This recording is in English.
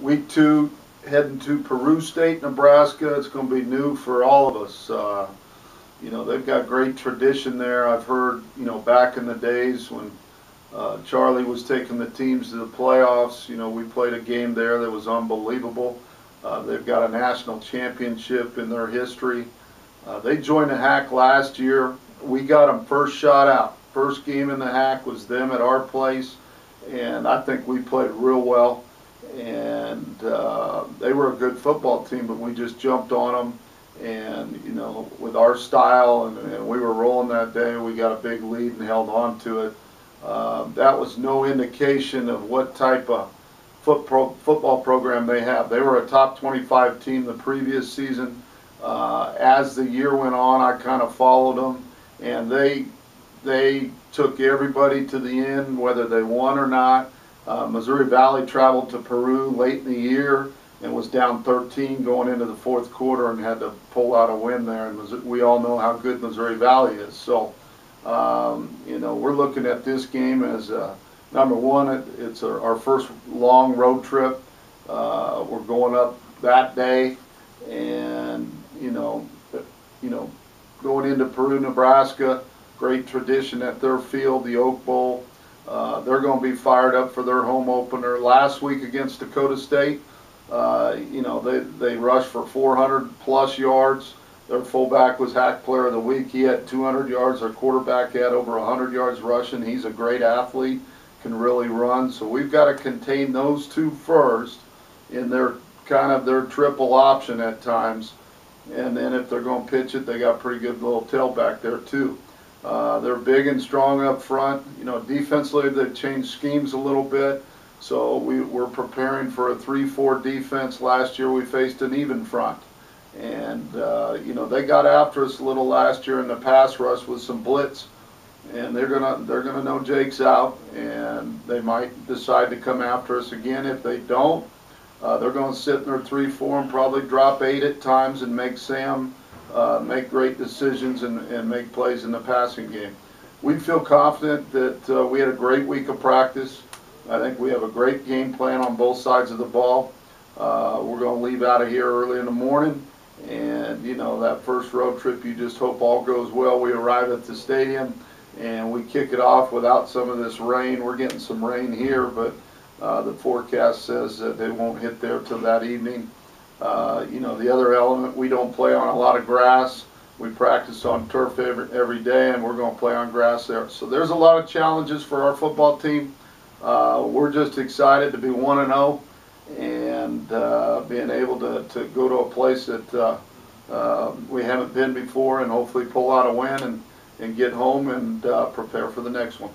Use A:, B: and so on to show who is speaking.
A: week two, heading to Peru State, Nebraska. It's going to be new for all of us. Uh, you know, they've got great tradition there. I've heard, you know, back in the days when uh, Charlie was taking the teams to the playoffs, you know, we played a game there that was unbelievable. Uh, they've got a national championship in their history. Uh, they joined the HAAC last year. We got them first shot out. First game in the HAAC was them at our place, and I think we played real well they were a good football team, but we just jumped on them. And you know, with our style, and, and we were rolling that day, we got a big lead and held on to it. Uh, that was no indication of what type of foot pro, football program they have. They were a top 25 team the previous season. Uh, as the year went on, I kind of followed them, and they they took everybody to the end, whether they won or not. Uh, Missouri Valley traveled to Peru late in the year and was down 13 going into the fourth quarter and had to pull out a win there. And we all know how good Missouri Valley is. So, um, you know, we're looking at this game as number one. It, it's our, our, first long road trip. Uh, we're going up that day, and you know, you know, going into Peru, Nebraska. Great tradition at their field, the Oak Bowl. Uh, they're going to be fired up for their home opener. Last week against Dakota State, uh, you know, they, they rushed for 400 plus yards. Their fullback was HAAC Player of the Week. He had 200 yards. Their quarterback had over 100 yards rushing. He's a great athlete, can really run. So we've got to contain those two first in their kind of their triple option at times. And then if they're going to pitch it, they got pretty good little tailback there too. Uh, they're big and strong up front. You know, defensively they've changed schemes a little bit. So we, we're preparing for a 3-4 defense. Last year we faced an even front. And, uh, you know, they got after us a little last year in the pass rush with some blitz. And they're gonna they're gonna know Jake's out, and they might decide to come after us again. If they don't, uh, they're going to sit in their three four and probably drop eight at times and make Sam uh, make great decisions and, and make plays in the passing game. We feel confident that uh, we had a great week of practice. I think we have a great game plan on both sides of the ball. Uh, we're going to leave out of here early in the morning. And, you know, that first road trip, you just hope all goes well. We arrive at the stadium and we kick it off without some of this rain. We're getting some rain here, but uh, the forecast says that they won't hit there till that evening. Uh, you know, the other element, we don't play on a lot of grass. We practice on turf every, every day, and we're going to play on grass there. So there's a lot of challenges for our football team. Uh, we're just excited to be 1 and 0 and uh, being able to, to go to a place that uh, uh, we haven't been before and hopefully pull out a win and, and get home and uh, prepare for the next one.